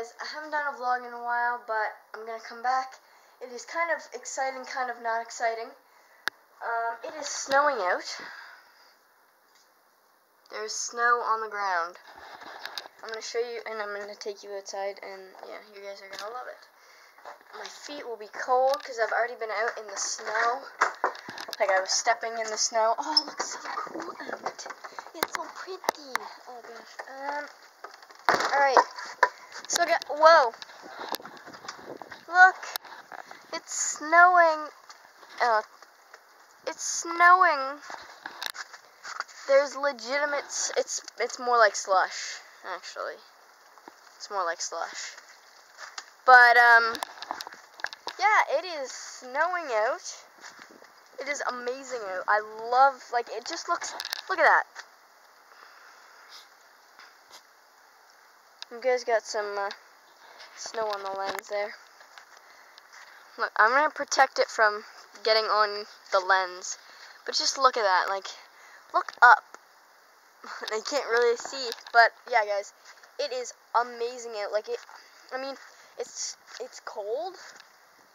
I haven't done a vlog in a while, but I'm gonna come back. It is kind of exciting, kind of not exciting. Um, it is snowing out. There's snow on the ground. I'm gonna show you, and I'm gonna take you outside, and yeah, you guys are gonna love it. My feet will be cold because I've already been out in the snow. Like I was stepping in the snow. Oh, it looks so cool out. It's so pretty. Oh gosh. Um. All right. at. Whoa. Look. It's snowing. Uh. It's snowing. There's legitimate. It's it's more like slush, actually. It's more like slush. But um. Yeah, it is snowing out. It is amazing out. I love, like, it just looks, look at that. You guys got some uh, snow on the lens there. Look, I'm going to protect it from getting on the lens. But just look at that, like, look up. they can't really see, but yeah, guys, it is amazing out. Like, it, I mean, it's, it's cold,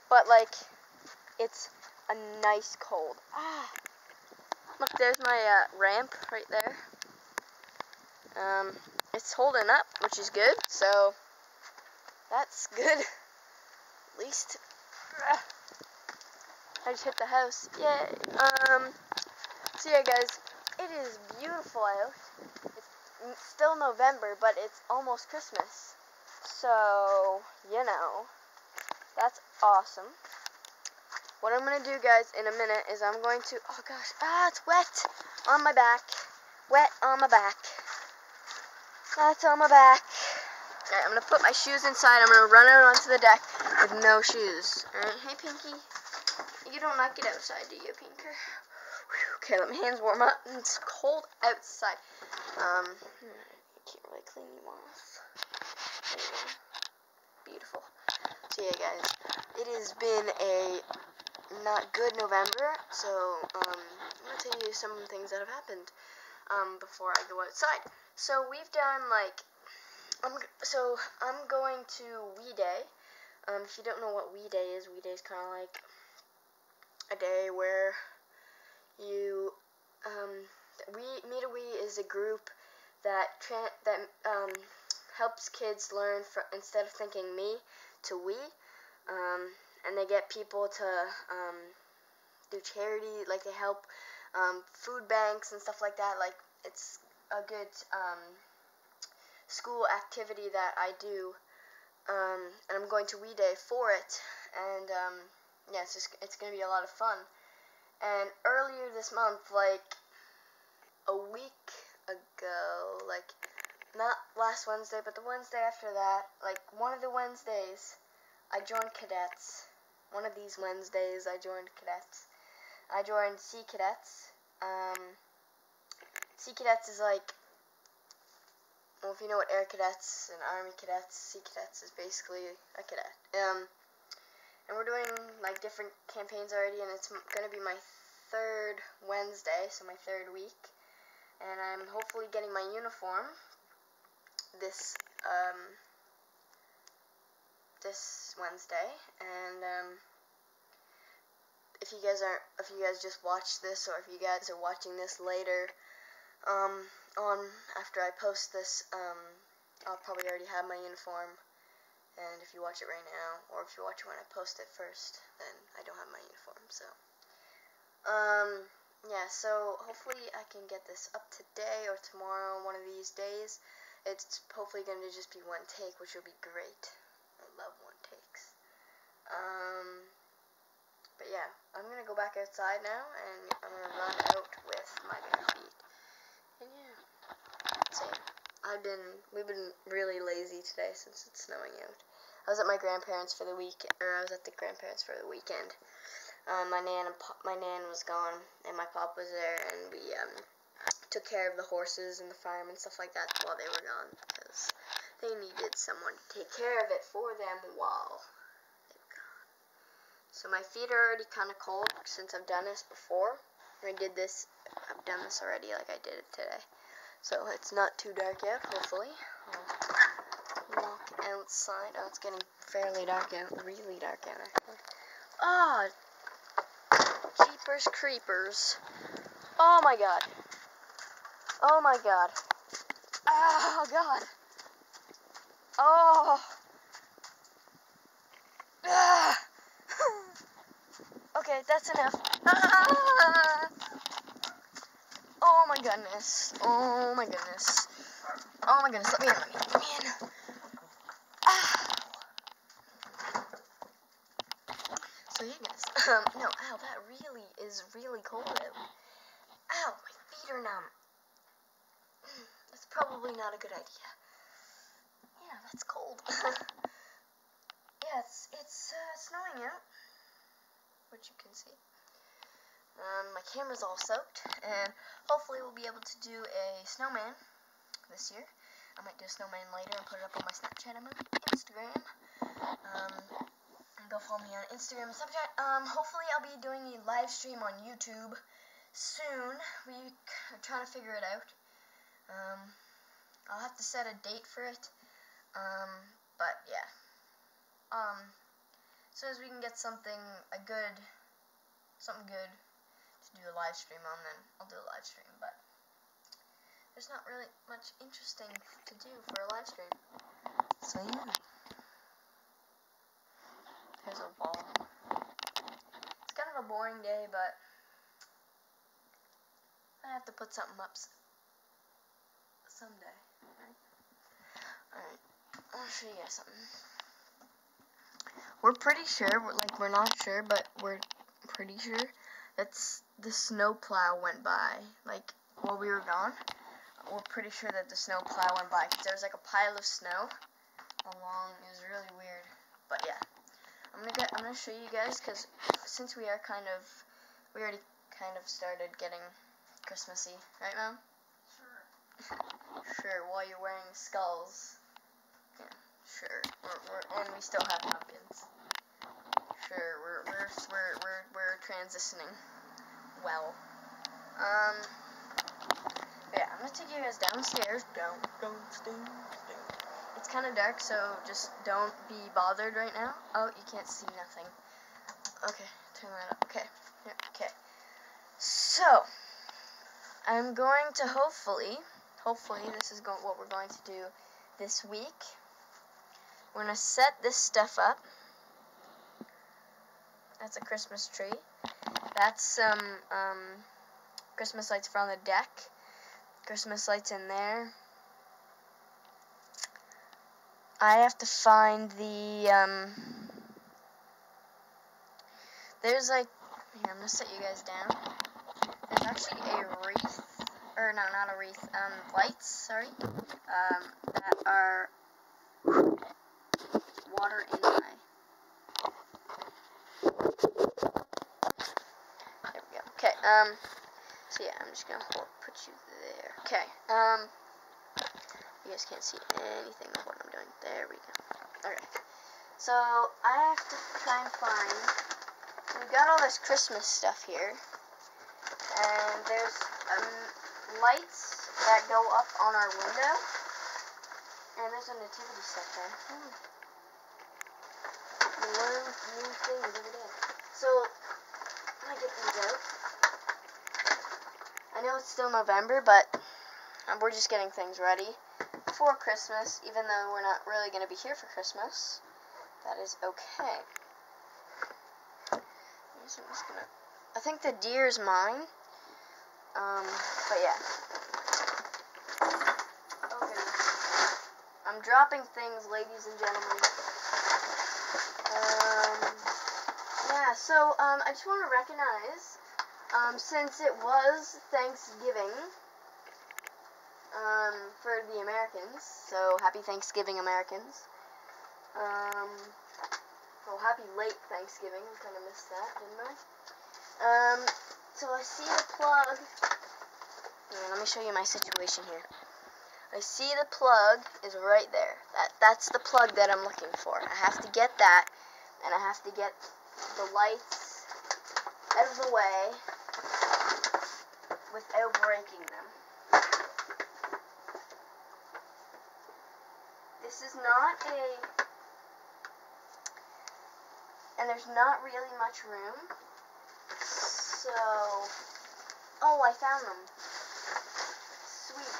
but, like, it's a nice cold. Ah, look, there's my uh, ramp right there. Um, it's holding up, which is good, so that's good. At least, I just hit the house. Yay. Um, so yeah, guys, it is beautiful out. It's still November, but it's almost Christmas. So, you know, that's awesome. What I'm to do, guys, in a minute is I'm going to... Oh, gosh. Ah, it's wet on my back. Wet on my back. That's on my back. Alright, I'm to put my shoes inside. I'm to run out onto the deck with no shoes. Alright, hey, Pinky. You don't like it outside, do you, Pinker? Okay, let my hands warm up. It's cold outside. Um, I can't really clean you off. Beautiful. So yeah, guys, it has been a not good November, so um, I'm to tell you some things that have happened um, before I go outside. So we've done like, I'm, so I'm going to We Day. Um, if you don't know what We Day is, We Day is kind of like a day where you, um, we Me to We is a group that that um, helps kids learn for, instead of thinking me to we. Um, and they get people to um, do charity, like they help um, food banks and stuff like that. Like it's a good um, school activity that I do, um, and I'm going to We Day for it. And um, yeah, it's just it's gonna be a lot of fun. And earlier this month, like a week ago, like not last Wednesday, but the Wednesday after that, like one of the Wednesdays, I joined cadets one of these Wednesdays I joined cadets. I joined Sea Cadets. Um, sea Cadets is like, well, if you know what Air Cadets and Army Cadets, Sea Cadets is basically a cadet. Um, and we're doing like different campaigns already, and it's going to be my third Wednesday, so my third week. And I'm hopefully getting my uniform this um, this Wednesday, and um, if you guys aren't, if you guys just watch this, or if you guys are watching this later, um, on after I post this, um, I'll probably already have my uniform. And if you watch it right now, or if you watch it when I post it first, then I don't have my uniform. So, um, yeah. So hopefully I can get this up today or tomorrow, one of these days. It's hopefully going to just be one take, which will be great I love one takes. Um, but yeah, I'm gonna go back outside now, and I'm gonna run out with my bare feet. I've been, we've been really lazy today since it's snowing out. I was at my grandparents for the week, or I was at the grandparents for the weekend. Um, my nan and pop, my nan was gone, and my pop was there, and we um, took care of the horses and the farm and stuff like that while they were gone because they needed someone to take care of it for them while they were gone. So my feet are already kind of cold since I've done this before. I did this, I've done this already like I did it today. So it's not too dark yet, hopefully. I'll walk outside. Oh, it's getting fairly dark out. Really dark out, actually. Oh, jeepers creepers. Oh my god. Oh my god. Oh god. Oh. Ah. okay, that's enough. Ah. Oh my goodness. Oh my goodness. Oh my goodness. Let me in. Let me in. Let. Ah. So yeah, guys. Um, no, ow, that really is really cold out. Ow, my feet are numb. That's probably not a good idea. Yeah, that's cold. yeah, it's it's uh, snowing out, which you can see. Um, my camera's all soaked, and hopefully we'll be able to do a snowman this year. I might do a snowman later and put it up on my Snapchat and my Instagram. Um, go follow me on Instagram and Snapchat. Um, hopefully I'll be doing a live stream on YouTube soon. We are trying to figure it out. Um, I'll have to set a date for it. Um, but yeah. Um, as soon as we can get something, a good, something good do a live stream on, then I'll do a live stream. But there's not really much interesting to do for a live stream. So yeah. There's a wall. It's kind of a boring day, but I have to put something up someday. Right? Alright, I'll show you guys something. We're pretty sure, like, we're not sure, but we're pretty sure that's the snow plow went by, like, while we were gone. We're pretty sure that the snow plow went by, because there was, like, a pile of snow along, it was really weird, but yeah. I'm gonna get, I'm gonna show you guys, because since we are kind of, we already kind of started getting Christmassy, right, Mom? Sure. sure, while you're wearing skulls. Yeah, sure. We're, we're, and we still have pumpkins. Sure, we're, we're, we're, we're, we're transitioning well. Um, yeah, I'm gonna take you guys downstairs. Down, downstairs, down. It's kind of dark, so just don't be bothered right now. Oh, you can't see nothing. Okay, turn that up. Okay, yeah, okay. So, I'm going to hopefully, hopefully this is going what we're going to do this week. We're going to set this stuff up. That's a Christmas tree. That's some um, Christmas lights for on the deck. Christmas lights in there. I have to find the, um, there's like, here, I'm going to set you guys down. There's actually a wreath, or no, not a wreath, um, lights, sorry, um, that are water in my, there we go, okay, um, so yeah, I'm just gonna hold, put you there, okay, um, you guys can't see anything of what I'm doing, there we go, okay, so I have to try and find, we got all this Christmas stuff here, and there's um, lights that go up on our window, and there's a nativity set there. Hmm. Learn new things every day. So, I'm gonna get these out. I know it's still November, but um, we're just getting things ready for Christmas, even though we're not really gonna be here for Christmas. That is okay. Gonna. I think the deer is mine. Um, but yeah. Goodness. I'm dropping things, ladies and gentlemen. Um, yeah, so, um, I just want to recognize, um, since it was Thanksgiving, um, for the Americans, so happy Thanksgiving, Americans. Um, well, happy late Thanksgiving, I kind of missed that, didn't I? Um, so I see the plug. Here, let me show you my situation here. I see the plug is right there. That That's the plug that I'm looking for. I have to get that, and I have to get the lights out of the way without breaking them. this is not a, and there's not really much room. So, oh, I found them. Sweet.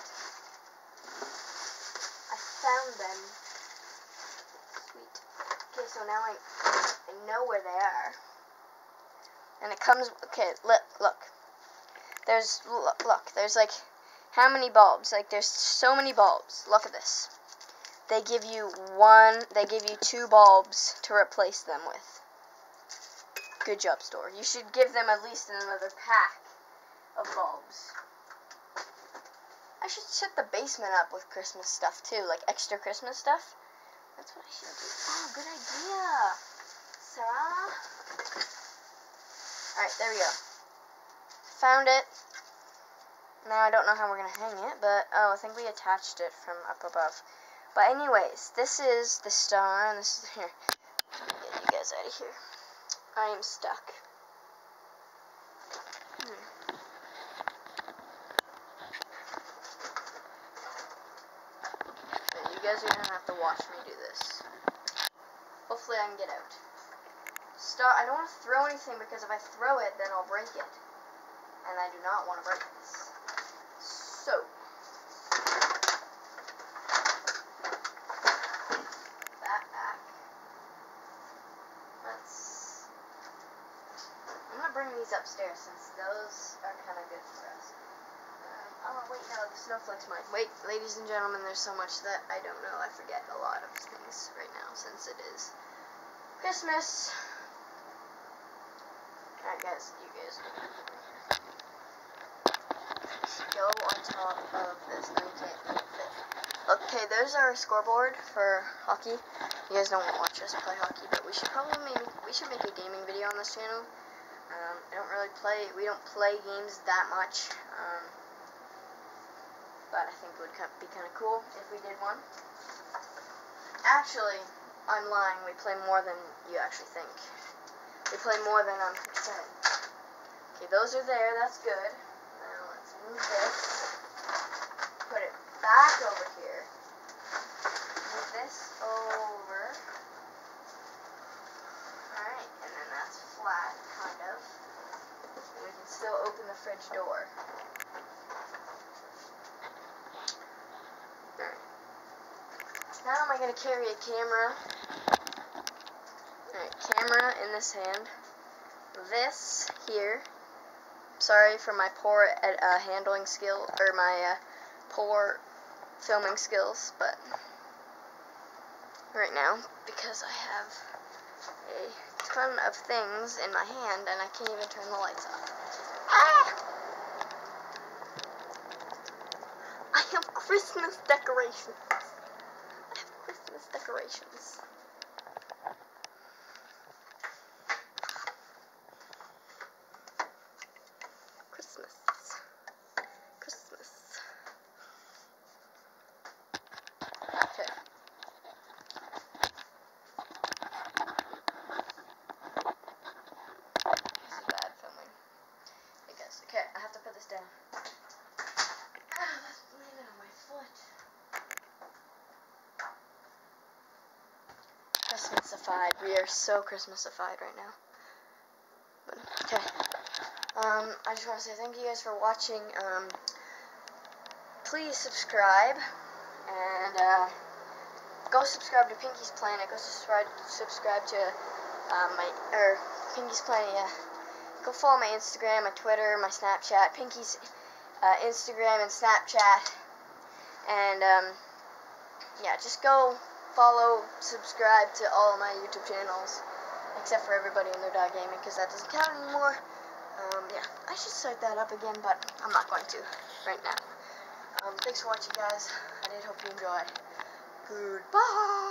I found them. Sweet. Okay, so now I, Know where they are. And it comes, okay, look, look. There's, look, look, there's like, how many bulbs? Like, there's so many bulbs. Look at this. They give you one, they give you two bulbs to replace them with. Good job, store. You should give them at least another pack of bulbs. I should set the basement up with Christmas stuff, too. Like, extra Christmas stuff. That's what I should do. Oh, good idea. Alright, there we go. Found it. Now I don't know how we're going to hang it, but, oh, I think we attached it from up above. But anyways, this is the star, and this is, here, get you guys out of here. I am stuck. Hmm. You guys are going to have to watch me do this. Hopefully I can get out. I don't want to throw anything because if I throw it, then I'll break it. And I do not want to break this. So, that back. Let's. I'm gonna bring these upstairs since those are kind of good for us. Um, oh wait, no, the snowflake's mine. Wait, ladies and gentlemen, there's so much that I don't know. I forget a lot of things right now since it is Christmas. Guys, you guys go on top of this. Can't. Okay, there's our scoreboard for hockey. You guys don't want to watch us play hockey, but we should probably make we should make a gaming video on this channel. Um, I don't really play. We don't play games that much. Um, but I think it would be kind of cool if we did one. Actually, I'm lying. We play more than you actually think. We play more than I'm um, Okay, those are there. That's good Now let's move this, put it back over here, move this over, alright, and then that's flat, kind of, and we can still open the fridge door. Now am I going to carry a camera? Alright, camera in this hand. This here sorry for my poor uh, handling skill, or my uh, poor filming skills, but right now, because I have a ton of things in my hand, and I can't even turn the lights off. Ah! I have Christmas decorations. I have Christmas decorations. down. Ah, that's bleeding on my foot. Christmasified. We are so Christmasified right now. But, okay. Um, I just want to say thank you guys for watching. Um, please subscribe. And, uh, go subscribe to Pinky's Planet. Go subscribe, subscribe to, uh, my, or, Pinky's Planet, yeah go follow my Instagram, my Twitter, my Snapchat, Pinky's uh, Instagram and Snapchat. And, um, yeah, just go follow, subscribe to all my YouTube channels, except for everybody in their dog gaming, because that doesn't count anymore. Um, yeah, I should start that up again, but I'm not going to right now. Um, thanks for watching, guys. I did hope you enjoyed. Goodbye!